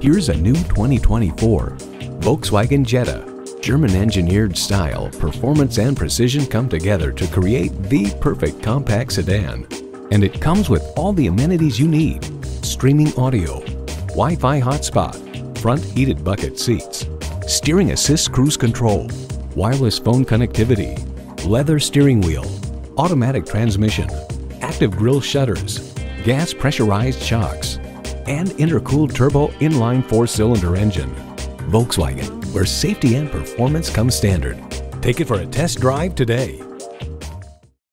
Here's a new 2024 Volkswagen Jetta. German-engineered style, performance, and precision come together to create the perfect compact sedan. And it comes with all the amenities you need. Streaming audio, Wi-Fi hotspot, front heated bucket seats, steering assist cruise control, wireless phone connectivity, leather steering wheel, automatic transmission, active grille shutters, gas pressurized shocks, and intercooled turbo inline four-cylinder engine. Volkswagen, where safety and performance come standard. Take it for a test drive today.